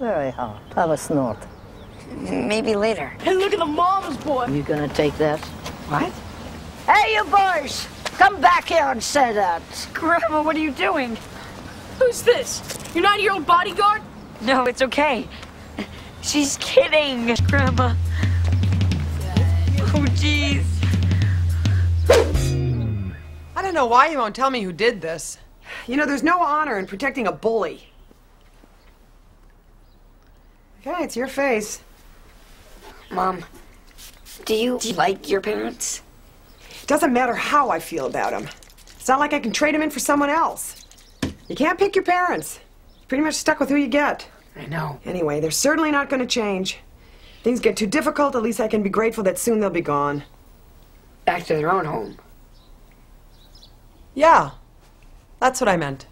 Very hard. Have a snort. Maybe later. Hey, look at the mom's boy. You gonna take that? What? Hey, you boys! Come back here and say that. Grandma, what are you doing? Who's this? You're not your own bodyguard? No, it's okay. She's kidding, Grandma. Oh, jeez. I don't know why you won't tell me who did this. You know, there's no honor in protecting a bully. Okay, it's your face. Mom, do you, do you like your parents? Doesn't matter how I feel about them. It's not like I can trade them in for someone else. You can't pick your parents. You're pretty much stuck with who you get. I know. Anyway, they're certainly not going to change. Things get too difficult, at least I can be grateful that soon they'll be gone. Back to their own home. Yeah, that's what I meant.